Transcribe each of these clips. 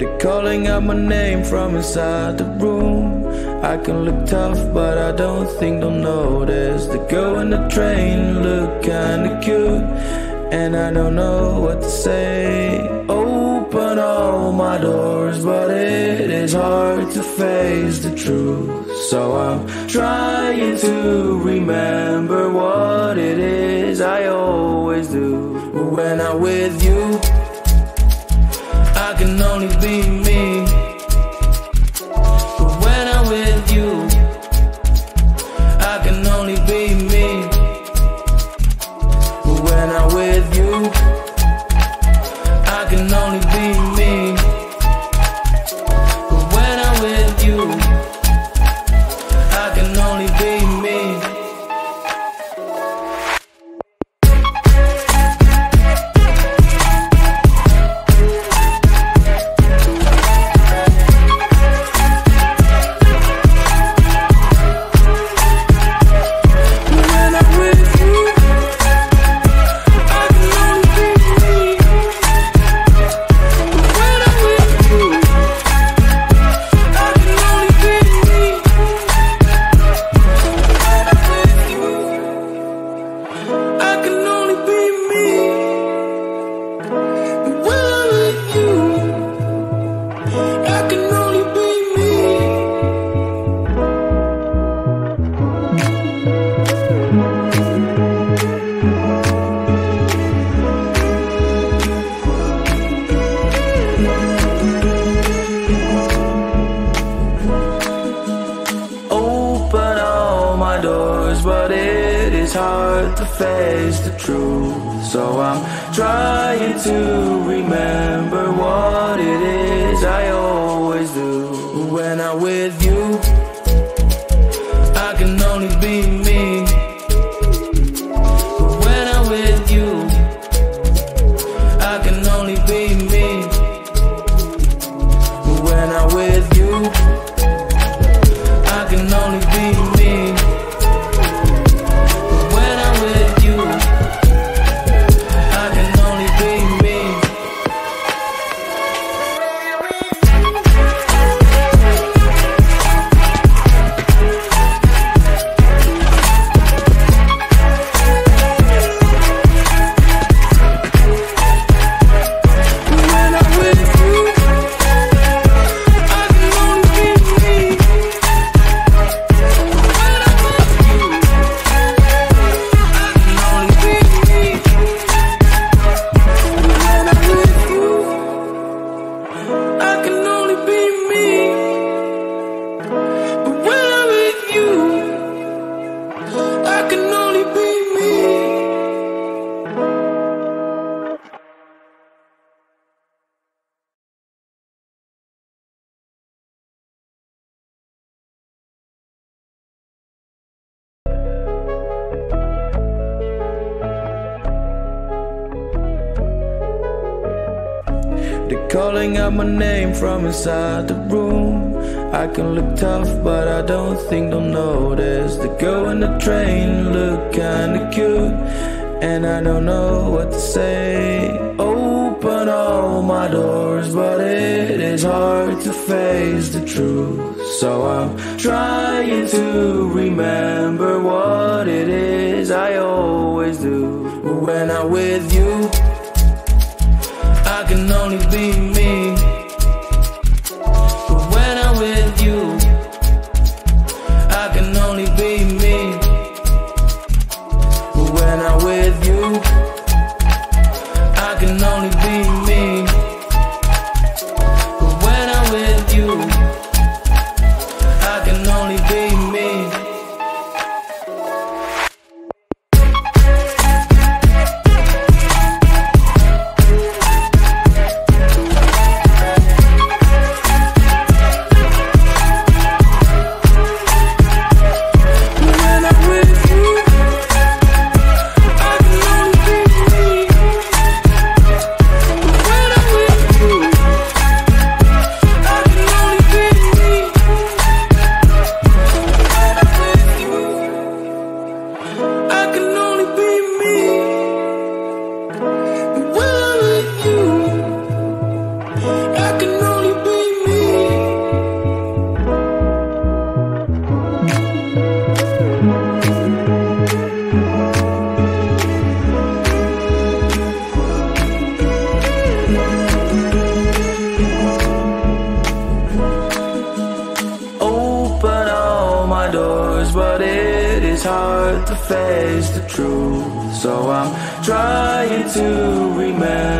They're calling out my name from inside the room. I can look tough, but I don't think they'll notice. The girl in the train look kinda cute, and I don't know what to say. Open all my doors, but it is hard to face the truth. So I'm trying to remember what it is I always do. When I'm with you, only be trying to remember what it is I always do. When I'm with you, calling out my name from inside the room. I can look tough, but I don't think they'll notice. The girl in the train look kinda cute, and I don't know what to say. Open all my doors, but it is hard to face the truth. So I'm trying to remember what it is I always do. When I'm with you, can only be me. the truth. So I'm trying to remember.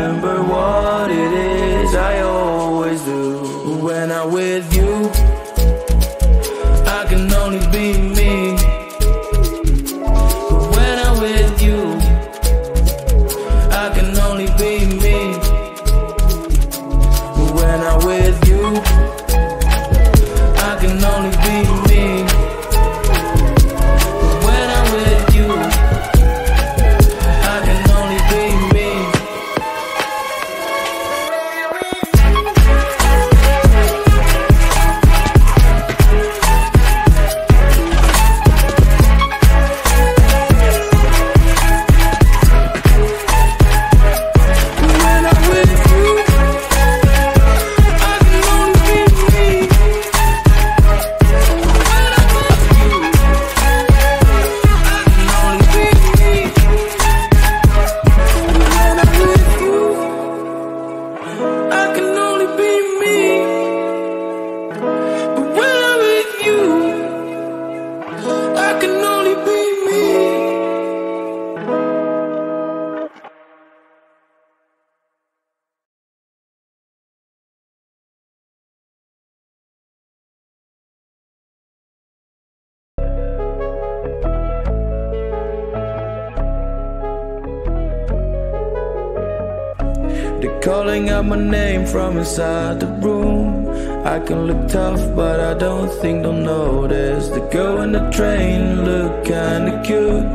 calling out my name from inside the room. I can look tough, but I don't think they'll notice. The girl in the train look kinda cute,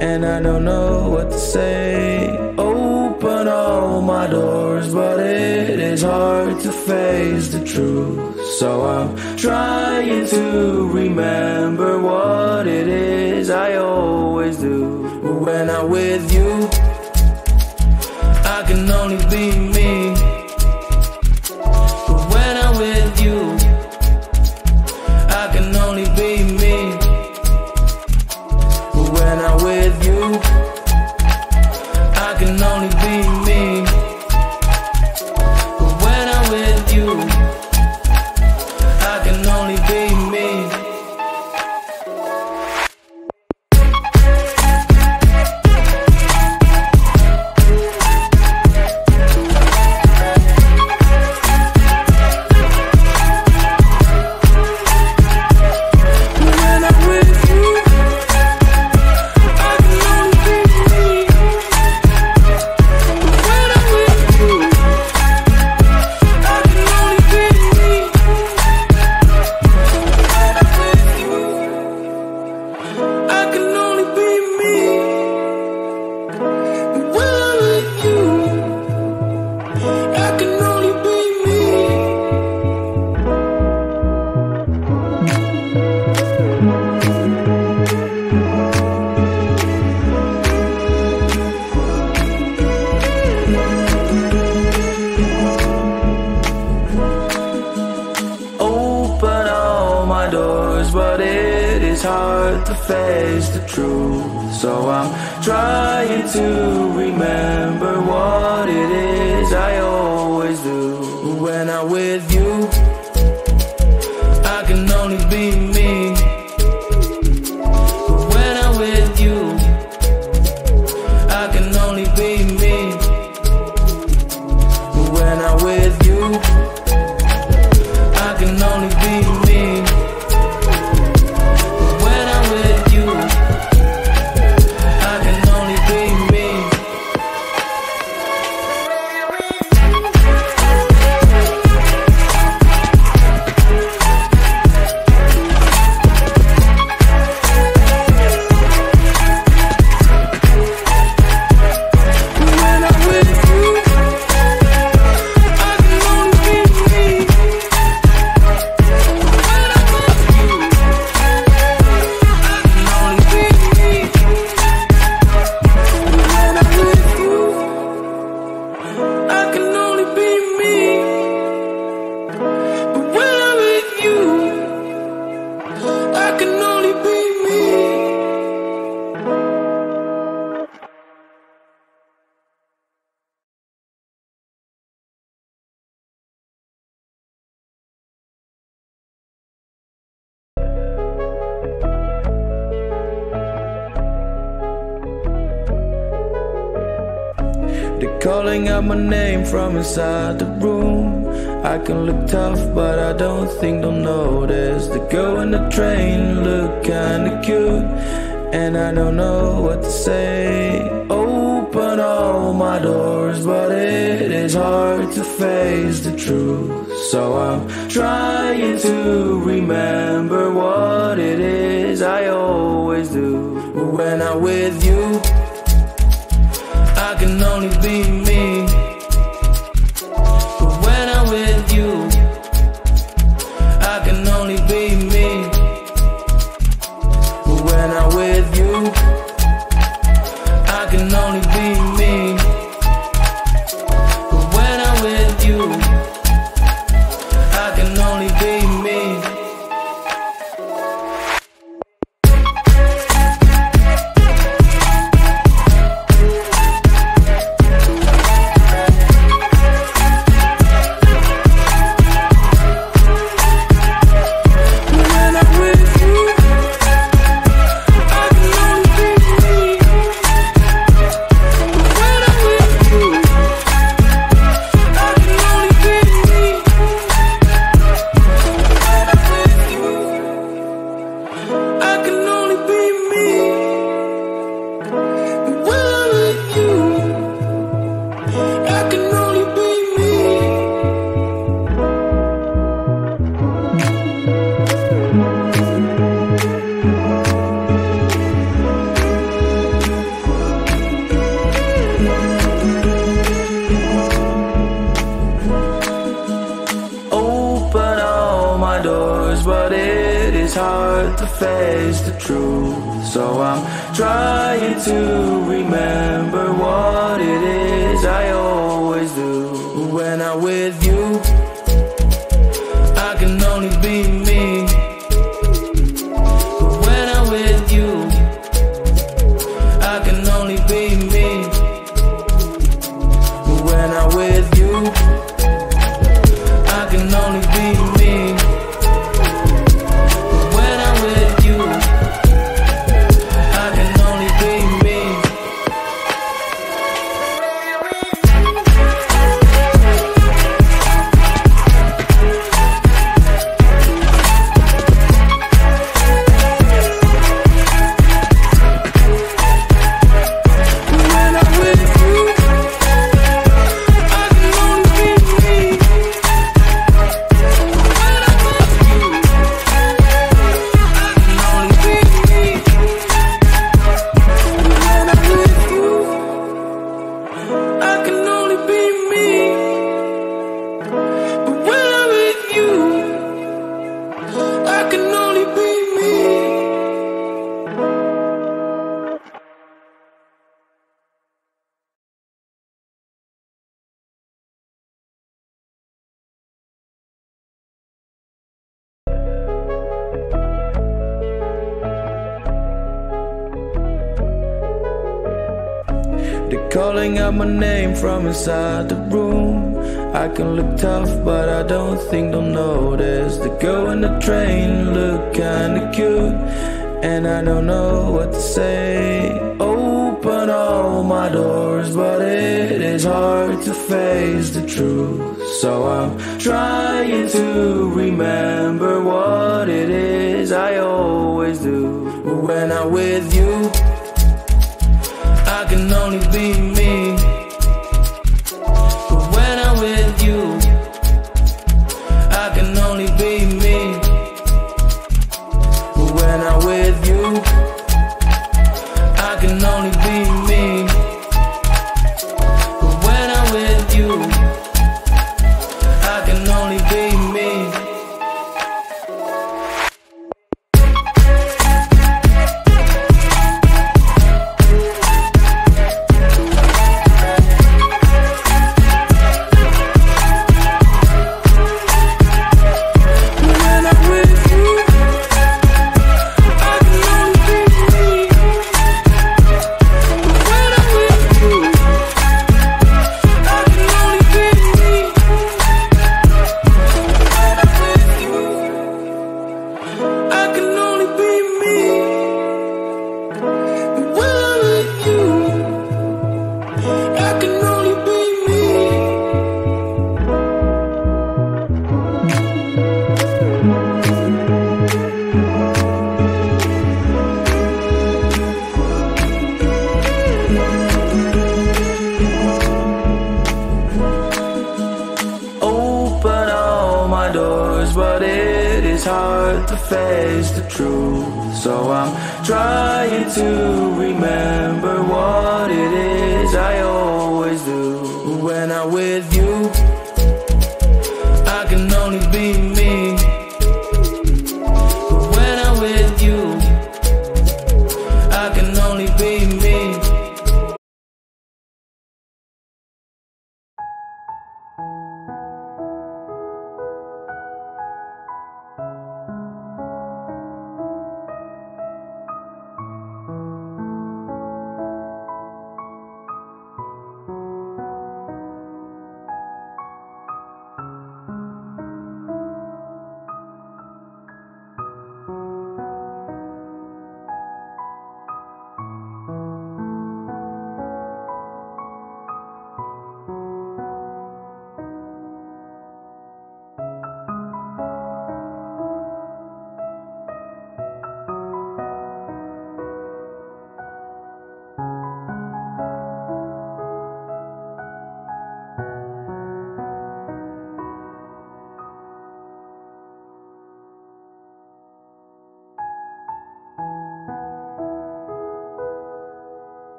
and I don't know what to say. Open all my doors, but it is hard to face the truth. So I'm trying to remember what it is I always do when I'm with you. I can only be me. They're calling out my name from inside the room. I can look tough, but I don't think they'll notice. The girl in the train look kinda cute, and I don't know what to say. Open all my doors, but it is hard to face the truth. So I'm trying to remember what it is I always do when I'm with you. Can only be my doors, but it is hard to face the truth. So I'm trying to remember what it is I always do. When I'm with you, calling out my name from inside the room. I can look tough, but I don't think they'll notice. The girl in the train look kinda cute, and I don't know what to say. Open all my doors, but it is hard to face the truth. So I'm trying to remember what it is I always do when I'm with you. I can only be me.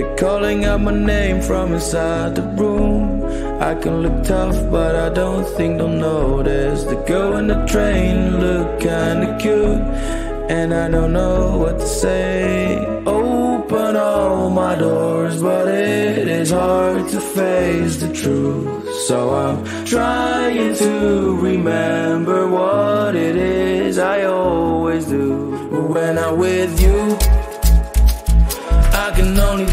They're calling out my name from inside the room. I can look tough, but I don't think they'll notice. The girl in the train look kinda cute, and I don't know what to say. Open all my doors, but it is hard to face the truth. So I'm trying to remember what it is I always do. When I'm with you. I can only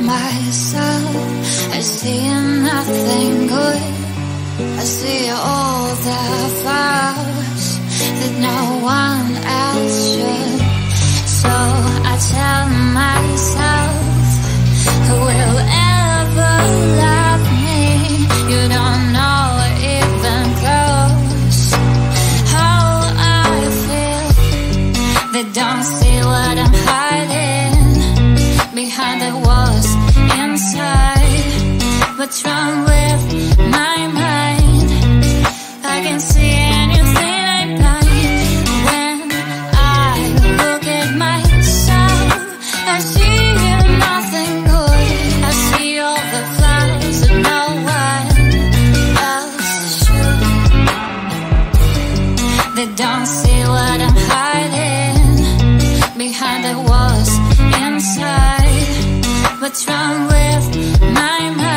myself. I see nothing good. I see all the flaws that no one else should. So I tell myself I will. what's wrong with my mind? I can see anything I'm When I look at myself I see nothing good. I see all the flaws and no one else. Should They don't see what I'm hiding Behind the walls inside. What's wrong with my mind?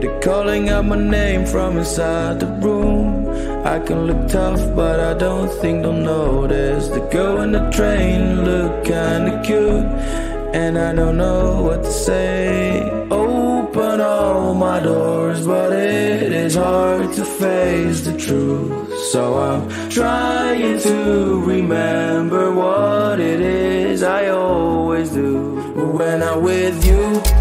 They're calling out my name from inside the room. I can look tough, but I don't think they'll notice. The girl in the train look kinda cute, and I don't know what to say. Open all my doors, but it is hard to face the truth. So I'm trying to remember what it is I always do when I'm with you.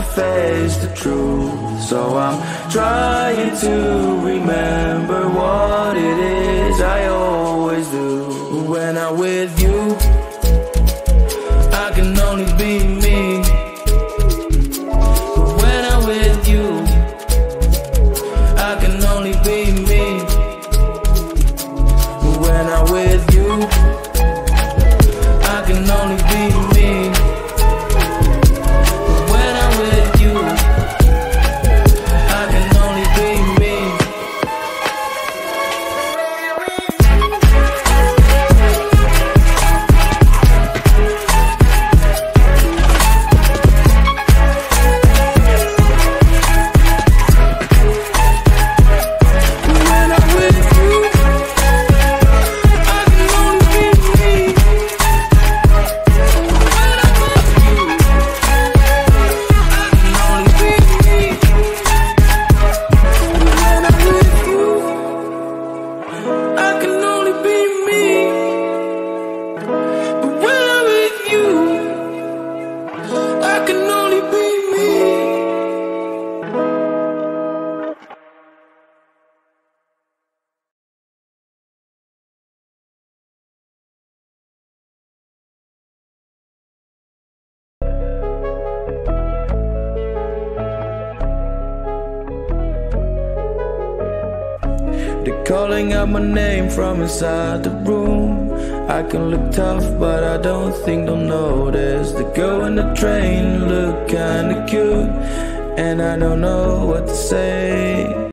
To face the truth. So I'm trying to remember what it is I always do. When I'm with you, calling out my name from inside the room. I can look tough, but I don't think they'll notice. The girl in the train look kinda cute, and I don't know what to say.